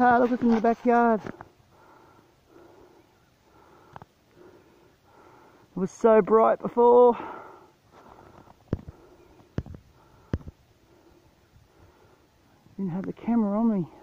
Ah, look, it's in the backyard. It was so bright before. Didn't have the camera on me.